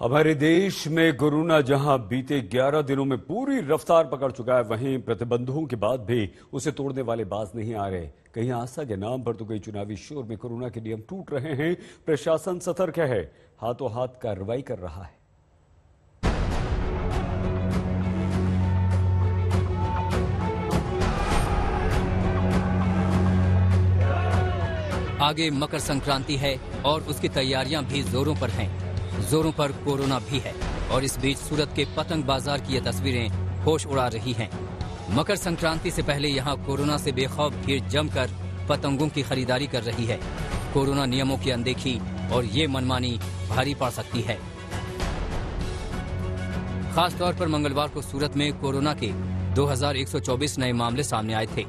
हमारे देश में कोरोना जहाँ बीते 11 दिनों में पूरी रफ्तार पकड़ चुका है, वहीं प्रतिबंधों के बाद भी उसे तोड़ने वाले बाज नहीं आ रहे। कहीं आस्था के नाम पर तो कई चुनावी शोर में कोरोना के नियम टूट रहे हैं, प्रशासन सतर्क है, हाथों हाथ कार्रवाई कर रहा है। आगे मकर संक्रांति है और उसकी तैयारियाँ भी जोरों पर हैं। जोरों पर कोरोना भी है और इस बीच सूरत के पतंग बाज़ार की ये तस्वीरें होश उड़ा रही हैं। मकर संक्रांति से पहले यहाँ कोरोना से बेखौफ भीड़ जमकर पतंगों की खरीदारी कर रही है। कोरोना नियमों की अनदेखी और ये मनमानी भारी पड़ सकती है। खास तौर पर मंगलवार को सूरत में कोरोना के 2124 नए मामले सामने आए थे।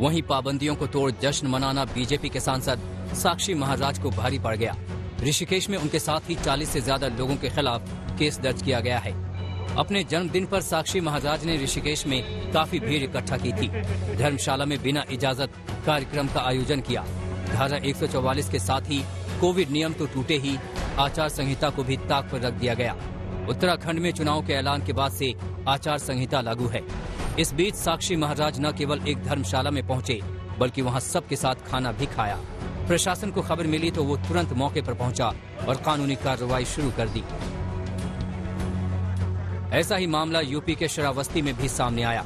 वहीं पाबंदियों को तोड़ जश्न मनाना बीजेपी के सांसद साक्षी महाराज को भारी पड़ गया। ऋषिकेश में उनके साथ ही 40 से ज़्यादा लोगों के खिलाफ केस दर्ज किया गया है। अपने जन्मदिन पर साक्षी महाराज ने ऋषिकेश में काफ़ी भीड़ इकट्ठा की थी। धर्मशाला में बिना इजाज़त कार्यक्रम का आयोजन किया। धारा 144 के साथ ही कोविड नियम तो टूटे ही आचार संहिता को भी ताक पर रख दिया गया। उत्तराखंड में चुनाव के ऐलान के बाद से आचार संहिता लागू है। इस बीच साक्षी महाराज न केवल एक धर्मशाला में पहुँचे, बल्कि वहाँ सबके साथ खाना भी खाया। प्रशासन को खबर मिली तो वो तुरंत मौके पर पहुँचा और कानूनी कार्रवाई शुरू कर दी। ऐसा ही मामला यूपी के शरावस्ती में भी सामने आया।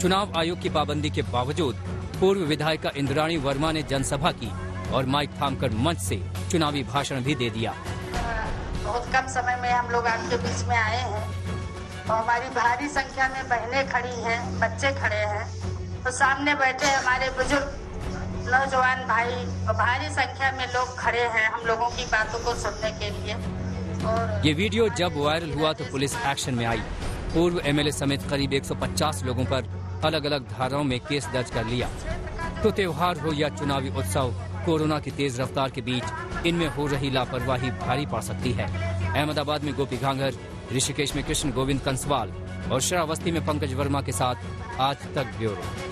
चुनाव आयोग की पाबंदी के बावजूद पूर्व विधायिका इंद्राणी वर्मा ने जनसभा की और माइक थामकर मंच से चुनावी भाषण भी दे दिया। बहुत कम समय में हम लोग आपके बीच में आए हैं। और हमारी भारी संख्या में बहनें खड़ी हैं, बच्चे खड़े हैं। तो सामने बैठे हमारे बुज़ुर्ग नौजवान भाई, भारी संख्या में लोग खड़े हैं हम लोगों की बातों को सुनने के लिए। ये वीडियो जब वायरल हुआ तो पुलिस एक्शन में आई। पूर्व एमएलए समेत करीब 150 लोगों पर अलग अलग धाराओं में केस दर्ज कर लिया। तो त्योहार हो या चुनावी उत्सव, कोरोना की तेज रफ्तार के बीच इनमें हो रही लापरवाही भारी पड़ सकती है। अहमदाबाद में गोपी घांगर ऋषिकेश में कृष्ण गोविंद कंसवाल और श्रावस्ती में पंकज वर्मा के साथ आज तक ब्यूरो।